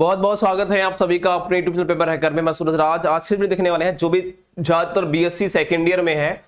बहुत बहुत स्वागत है आप सभी का अपने यूट्यूब पेपर हैकर में मैं सूरज राज आज से भी देखने वाले हैं, जो भी ज़्यादातर बीएससी सेकेंड ईयर में है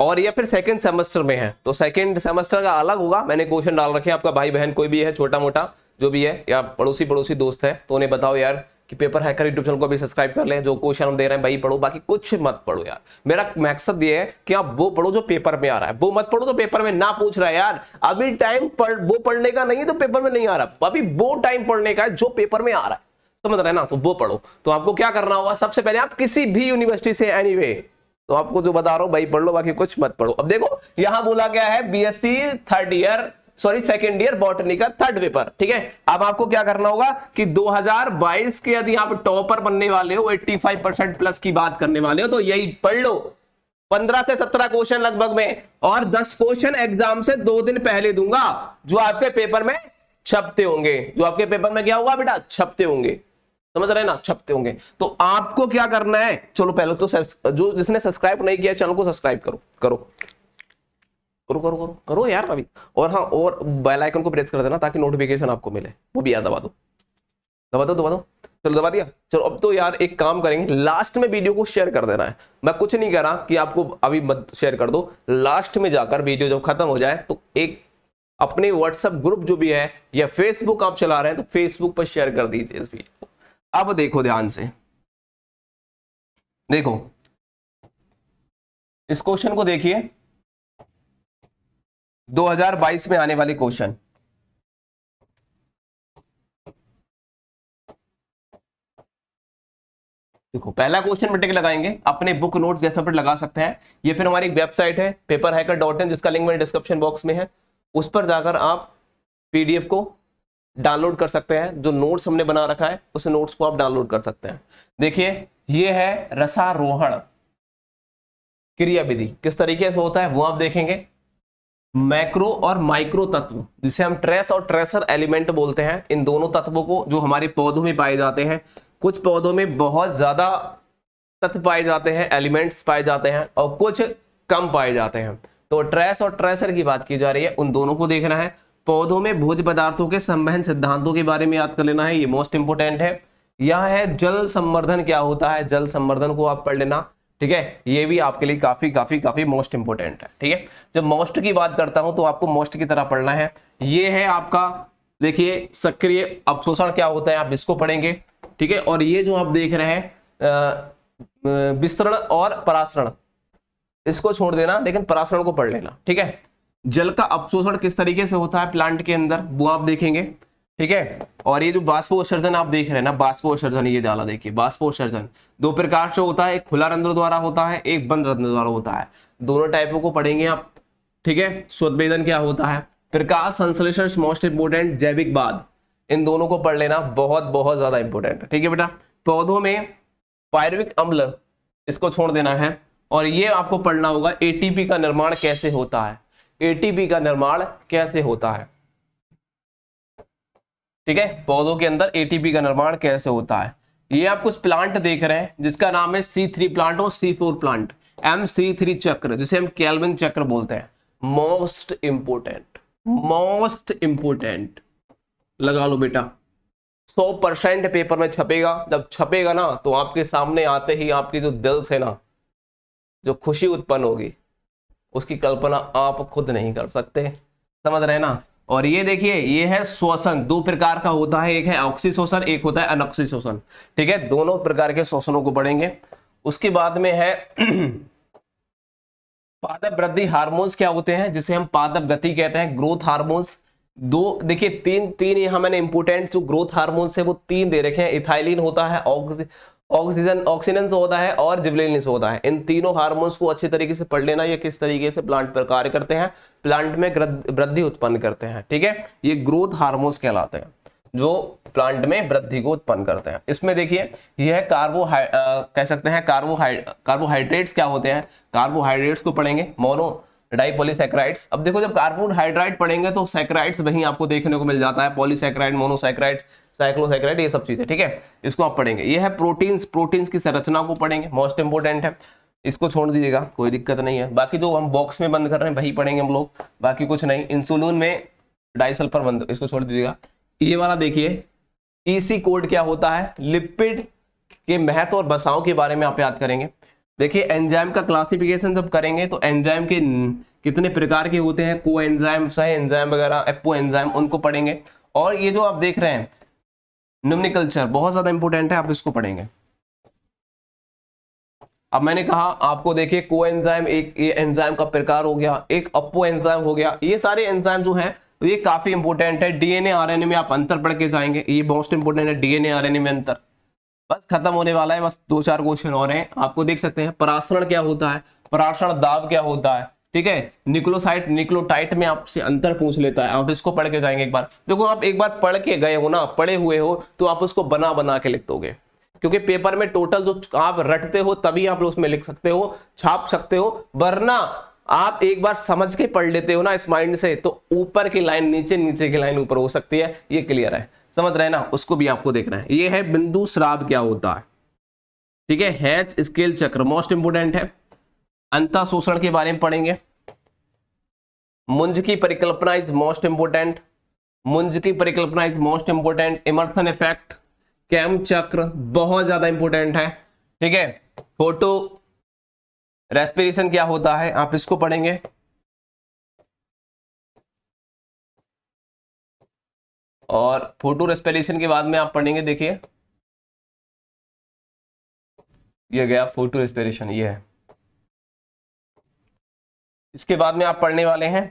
और या फिर सेकेंड सेमेस्टर में है। तो सेकंड सेमेस्टर का अलग होगा, मैंने क्वेश्चन डाल रखे हैं आपका भाई बहन कोई भी है छोटा मोटा जो भी है, या पड़ोसी पड़ोसी दोस्त है तो उन्हें बताओ यार कि पेपर हैकर यूट्यूब चैनल को भी सब्सक्राइब कर लें जो क्वेश्चन हम दे रहे हैं भाई पढ़ो बाकी कुछ मत पढ़ो यार। मेरा मकसद ये है कि आप वो पढ़ो जो पेपर में आ रहा है। वो मत पढ़ो तो पेपर में ना पूछ रहा है यार। अभी टाइम पढ़ वो पढ़ने का नहीं है तो पेपर में नहीं आ रहा। अभी वो टाइम पढ़ने का है जो पेपर में आ रहा है। समझ रहे ना? तो वो पढ़ो। तो आपको क्या करना होगा? सबसे पहले आप किसी भी यूनिवर्सिटी से एनी anyway, तो आपको जो बता रहा हूँ भाई पढ़ लो बाकी कुछ मत पढ़ो। अब देखो यहाँ बोला गया है BSc third year sorry second year botany का थर्ड पेपर ठीक है? अब आपको क्या करना होगा कि 2022 के यदि आप टॉपर बनने वाले हो 85 परसेंट प्लस की बात करने वाले हो तो यही पढ़ लो। 15 से 17 क्वेश्चन लगभग में, और 10 क्वेश्चन एग्ज़ाम से दो दिन पहले दूँगा, जो आपके पेपर में छपते होंगे। जो आपके पेपर में क्या होगा बेटा? छपते होंगे। समझ रहे ना? छपते होंगे। तो आपको क्या करना है? चलो, पहले तो जो जिसने सब्सक्राइब नहीं किया, चैनल को सब्सक्राइब करो करो। करो करो करो करो यार अभी। और हाँ और बेल आइकन को प्रेस कर देना ताकि नोटिफिकेशन आपको मिले। वो भी यार दबा दो। दबा दो दबा दो। चलो, दबा दिया। चलो, अब तो यार एक काम करेंगे। लास्ट में वीडियो को शेयर कर देना है। मैं कुछ नहीं कह रहा कि आपको अभी मत शेयर कर दो। लास्ट में जाकर वीडियो जब खत्म हो जाए तो एक अपने व्हाट्सएप ग्रुप जो भी है, या फेसबुक आप चला रहे हैं तो फेसबुक पर शेयर कर दीजिए इस वीडियो को। अब देखो ध्यान से। देखो। इस क्वेश्चन को देखिए। 2022 में आने वाले क्वेश्चन। देखो, पहला क्वेश्चन टिक लगाएँगे। अपने बुक नोट जैसा पर लगा सकते हैं। ये फिर हमारी वेबसाइट है पेपर हैकर डॉट इन जिसका लिंक मेरे डिस्क्रिप्शन बॉक्स में है। उस पर जाकर आप पीडीएफ को डाउनलोड कर सकते हैं। जो नोट्स हमने बना रखा है, उस नोट्स को आप डाउनलोड कर सकते हैं। देखिए, ये है रसारोहण क्रिया विधि किस तरीके से होता है, वो आप देखेंगे। मैक्रो और माइक्रो तत्व, जिसे हम ट्रेस और ट्रेसर एलिमेंट बोलते हैं, इन दोनों तत्वों को जो हमारे पौधों में पाए जाते हैं। कुछ पौधों में बहुत ज़्यादा तत्व पाए जाते हैं, एलिमेंट्स पाए जाते हैं और कुछ कम पाए जाते हैं। तो ट्रेस और ट्रेसर की बात की जा रही है, उन दोनों को देखना है। पौधों में भोज पदार्थों के संवहन सिद्धांतों के बारे में याद कर लेना है, ये मोस्ट इंपोर्टेंट है। यह है जल संवर्धन, क्या होता है? जल संवर्धन को आप पढ़ लेना। ठीक है? ये भी आपके लिए काफ़ी काफ़ी काफ़ी मोस्ट इंपोर्टेंट है, ठीक है? जब मोस्ट की बात करता हूँ तो आपको मोस्ट की तरह पढ़ना है। ये है आपका, देखिए, सक्रिय अवशोषण क्या होता है, आप इसको पढ़ेंगे, ठीक है? और ये जो आप देख रहे हैं विस्तरण और परासरण, इसको छोड़ देना, लेकिन परासरण को पढ़ लेना, ठीक है? जल का अवशोषण किस तरीके से होता है प्लांट के अंदर, वो आप देखेंगे। ठीक है? और ये जो बाष्पोत्सर्जन आप देख रहे हैं ना बाष्पोत्सर्जन ये डाला देखिए बाष्पोत्सर्जन दो प्रकार से होता है, एक खुला रंध्र द्वारा होता है, एक बंद रंध्र द्वारा होता है। दोनों टाइपों को पढ़ेंगे आप, ठीक है? स्वेदन क्या होता है? प्रकाश संश्लेषण मोस्ट इंपोर्टेंट जैविक बाद। इन दोनों को पढ़ लेना बहुत बहुत ज़्यादा इंपोर्टेंट है। ठीक है बेटा? पौधों में पायरविक अम्ल, इसको छोड़ देना है। और ये आपको पढ़ना होगा एटीपी का निर्माण कैसे होता है? एटीपी का निर्माण कैसे होता है? ठीक है? पौधों के अंदर एटीपी का निर्माण कैसे होता है? ये आप कुछ प्लांट देख रहे हैं, जिसका नाम है सी थ्री प्लांट और C four plant M C three चक्र, जिसे हम कैलविन चक्र बोलते हैं। मोस्ट इंपोर्टेंट मोस्ट इंपोर्टेंट लगा लो बेटा। सौ परसेंट पेपर में छपेगा। जब छपेगा ना तो आपके सामने आते ही आपकी जो दिल से ना, जो खुशी उत्पन्न होगी, उसकी कल्पना आप खुद नहीं कर सकते। समझ रहे ना? और ये देखिए, ये है श्वसन। दो प्रकार का होता है, एक है ऑक्सी शोषण एक होता है अनऑक्सी शोषण ठीक है? दोनों प्रकार के शोषणों को पढ़ेंगे। उसके बाद में है पादप वृद्धि हार्मोन्स क्या होते हैं, जिसे हम पादप गति कहते हैं ग्रोथ हार्मोन्स दो, देखिए, तीन तीन यहाँ मैंने इंपोर्टेंट जो ग्रोथ हार्मोन्स है, वो तीन दे रखे हैं। इथाइलिन होता है ऑक्सीजन ऑक्सीजन होता है और जिबलिनिस होता है। इन तीनों हार्मोन्स को अच्छे तरीके से पढ़ लेना ये किस तरीके से प्लांट पर कार्य करते हैं, प्लांट में वृद्धि उत्पन्न करते हैं, ठीक है? ये ग्रोथ हार्मोन्स कहलाते हैं, जो प्लांट में वृद्धि को उत्पन्न करते हैं। इसमें देखिए, यह कार्बो कह सकते हैं कार्बोहाइड कार्बोहाइड्रेट्स क्या होते हैं? कार्बोहाइड्रेट्स को पढ़ेंगे, मोनो डाइपोलीसैक्राइड्स। अब देखो, जब कार्बोहाइड्राइड पढ़ेंगे तो सैक्राइड्स वहीं आपको देखने को मिल जाता है, पॉलीसैक्राइड, मोनोसैक्राइड साइक्लोसाइक्राइड ये सब चीज़ें, ठीक है? इसको आप पढ़ेंगे। ये है प्रोटीन्स प्रोटीन्स की संरचना को पढ़ेंगे। मोस्ट इंपोर्टेंट है। इसको छोड़ दीजिएगा, कोई दिक्कत नहीं है। बाकी जो हम बॉक्स में बंद कर रहे हैं, वही पढ़ेंगे हम लोग। बाकी कुछ नहीं। इंसुलिन में डाइसल्फर बंद, इसको छोड़ दीजिएगा। ये वाला देखिए ईसी कोड क्या होता है? लिपिड के महत्व और बसाव के बारे में आप याद करेंगे। देखिए एंजाइम का क्लासिफिकेशन जब करेंगे तो एंजाइम के कितने प्रकार के होते हैं? को एंजाइम सह एंजाइम वगैरह एपो एंजाइम उनको पढ़ेंगे। और ये जो आप देख रहे हैं न्यूमनिकल्चर बहुत ज़्यादा इंपॉर्टेंट है, आप इसको पढ़ेंगे। अब मैंने कहा, आपको देखिए को एंजाइम एक ये एंजाइम का प्रकार हो गया, एक अपो एंजाइम हो गया, ये सारे एंजाइम जो हैं ये काफ़ी इंपॉर्टेंट है। डीएनए आरएनए में आप अंतर पढ़ के जाएँगे, ये मोस्ट इंपॉर्टेंट है डीएनए आरएनए में अंतर। बस खत्म होने वाला है, बस दो चार क्वेश्चन और हैं, आपको देख सकते हैं, परासरण क्या होता है, परासरण दाब क्या होता है ठीक है? निक्लोसाइट निक्लोटाइट में आपसे अंतर पूछ लेता है। आप इसको पढ़ के जाएँगे एक बार। देखो, आप एक बार पढ़ के गए हो ना, पढ़े हुए हो तो आप उसको बना बना के लिख दोगे। क्योंकि पेपर में टोटल जो आप रटते हो, तभी आप उसमें लिख सकते हो, छाप सकते हो, वरना आप एक बार समझ के पढ़ लेते हो ना इस माइंड से तो ऊपर की लाइन नीचे नीचे की लाइन ऊपर हो सकती है। ये क्लियर है। समझ रहे ना? उसको भी आपको देखना है। ये है बिंदु श्राव क्या होता है? ठीक है? हैच स्केल चक्र। मोस्ट इंपोर्टेंट है। अंता शोषण के बारे में पढ़ेंगे। मुंज की परिकल्पना इज़ मोस्ट इंपोर्टेंट मुंज की परिकल्पना is most important Emerson effect CAM चक्र बहुत ज़्यादा इंपोर्टेंट है। ठीक है? फ़ोटो रेस्पिरेशन क्या होता है? आप इसको पढ़ेंगे। और फ़ोटो रेस्पिरेशन के बाद में आप पढ़ेंगे, देखिए। ये गया फ़ोटो रेस्पिरेशन ये है। इसके बाद में आप पढ़ने वाले हैं।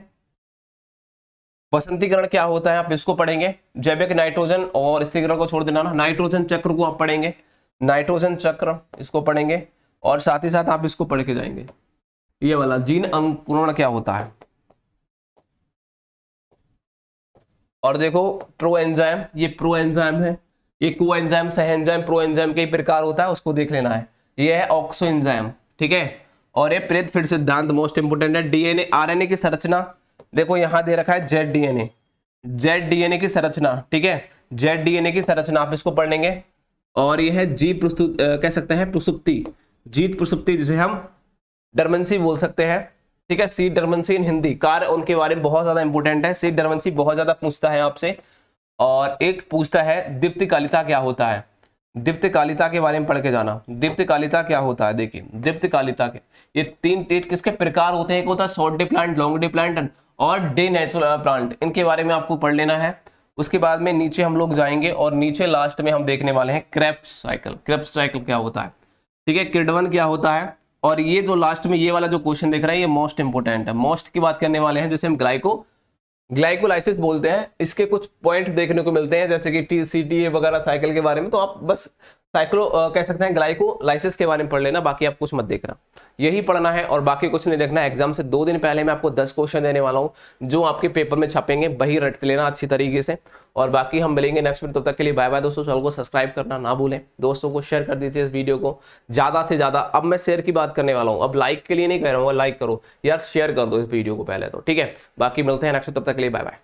वसंतीकरण क्या होता है, आप इसको पढ़ेंगे। जैविक नाइट्रोजन और स्थिरीकरण को छोड़ देना नाइट्रोजन चक्र को आप पढ़ेंगे। नाइट्रोजन चक्र इसको पढ़ेंगे और साथ ही साथ आप इसको पढ़ के जाएँगे। ये वाला जीन अंकुरण क्या होता है? और देखो प्रो एंजाइम ये प्रो एंजाइम है। ये को एंजाइम सह एंजाइम प्रो एंजाइम के प्रकार होता है, उसको देख लेना है। ये है ऑक्सो एंजाइम ठीक है? और ये प्रेत फिर सिद्धांत मोस्ट इंपोर्टेंट है डीएनए आरएनए की संरचना। देखो, यहाँ दे रखा है जेड डीएनए जेड डीएनए की संरचना, ठीक है? जेड डीएनए की संरचना, आप इसको पढ़ लेंगे। और यह है जी प्रस्तुत कह सकते हैं प्रसुप्ति। जीत प्रसुप्ति, जिसे हम डरमेंसी बोल सकते हैं, ठीक है? सी डरमेंसी इन हिंदी। कार, उनके बारे में बहुत ज़्यादा इंपॉर्टेंट है। सी डरमेंसी बहुत ज़्यादा पूछता है आपसे। और एक पूछता है, दीप्ति कालिता क्या होता है? दीप्त कालिता के बारे में पढ़ के जाना। दीप्त कालिता क्या होता है? देखिए दीप्त कालिता के, ये तीन टेट किसके प्रकार होते हैं? एक होता है short day plant long day plant और डे नेचुरल प्लांट इनके बारे में आपको पढ़ लेना है। उसके बाद में नीचे हम लोग जाएँगे और नीचे लास्ट में हम देखने वाले हैं क्रेप्स साइकिल क्रेप्स साइकिल क्या होता है? ठीक है किडवन क्या होता है? और ये जो लास्ट में ये वाला जो क्वेश्चन देख रहा है, ये मोस्ट इंपोर्टेंट है। मोस्ट की बात करने वाले हैं, जैसे हम ग्लाइको ग्लाइकोलाइसिस बोलते हैं। इसके कुछ पॉइंट देखने को मिलते हैं, जैसे कि टी सी टी वगैरह साइकिल के बारे में। तो आप बस साइक्लो कह सकते हैं ग्लाइको ग्लाइकोलाइसिस के बारे में पढ़ लेना, बाकी आप कुछ मत देखना। यही पढ़ना है और बाकी कुछ नहीं देखना। एग्ज़ाम से दो दिन पहले मैं आपको दस क्वेश्चन देने वाला हूँ, जो आपके पेपर में छपेंगे, वही रट लेना अच्छी तरीके से। और बाकी हम मिलेंगे नेक्स्ट वीडियो तब तक के लिए बाय बाय दोस्तों। चैनल को सब्सक्राइब करना ना भूलें। दोस्तों को शेयर कर दीजिए इस वीडियो को। ज़्यादा से ज़्यादा। अब मैं शेयर की बात करने वाला हूँ। अब लाइक के लिए नहीं कह रहा हूँ लाइक करो। यार शेयर कर दो इस वीडियो को पहले तो। ठीक है? बाकी मिलते हैं नेक्स्ट तब तक के लिए बाय बाय